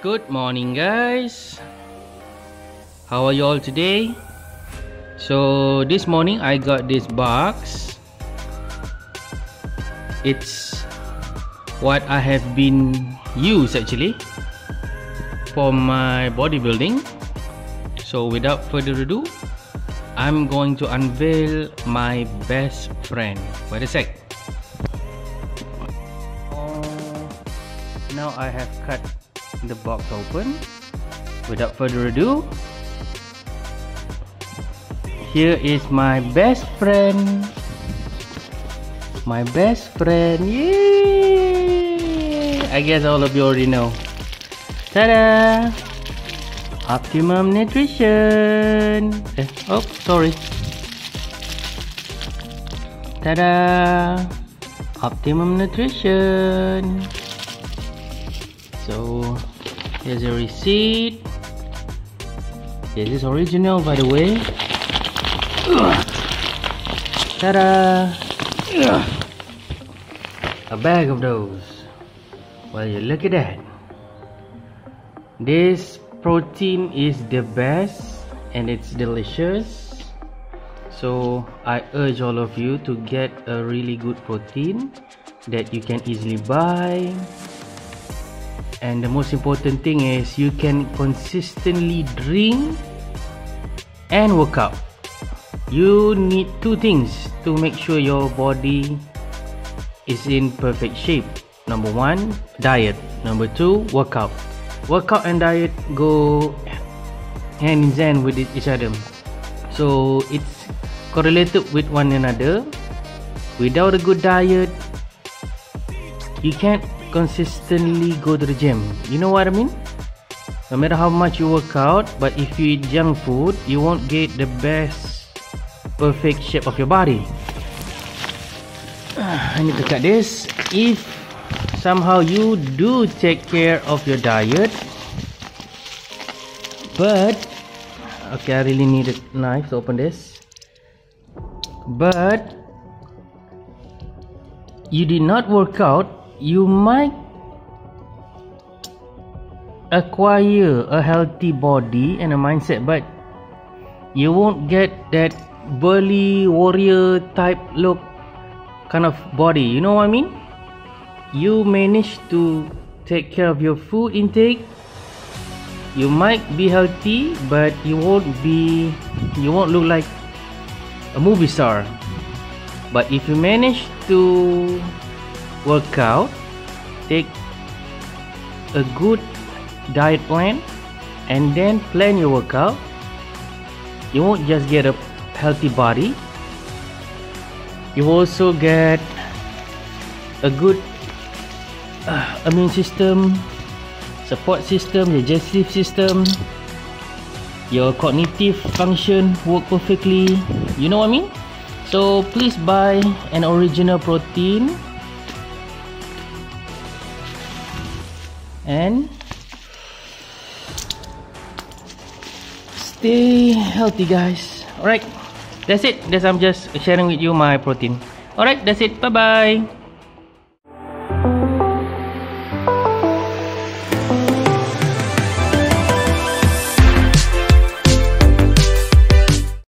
Good morning guys. How are you all today? So this morning I got this box. It's what I have been used actually For my bodybuilding. So without further ado I'm going to unveil my best friend. Wait a sec. Oh, now I have cut the box open. Without further ado here is my best friend. My best friend. Yay! I guess all of you already know. Ta-da! Optimum nutrition. Eh, oh sorry. Ta-da! Optimum nutrition. So here's a receipt. This is original by the way. Ta-da. A bag of those. Well you look at that. This protein is the best and it's delicious. So I urge all of you to get a really good protein that you can easily buy and the most important thing is you can consistently drink and work out. You need two things to make sure your body is in perfect shape. Number one diet. Number two workout. Workout and diet go hand in hand with each other. So it's correlated with one another. Without a good diet you can't consistently go to the gym. You know what i mean? No matter how much you work out but if you eat junk food you won't get the best perfect shape of your body. I need to cut this. If somehow you do take care of your diet but okay i really need a knife to open this. But you did not work out you might acquire a healthy body and a mindset but you won't get that burly warrior type look kind of body. You know what i mean? You manage to take care of your food intake. You might be healthy but you won't be you won't look like a movie star. But if you manage to workout take a good diet plan and then plan your workout. You won't just get a healthy body. You also get a good uh, immune system support system digestive system your cognitive function work perfectly. You know what i mean? So please buy an original protein and stay healthy guys. Alright that's it. That's i'm just sharing with you my protein. Alright that's it. Bye bye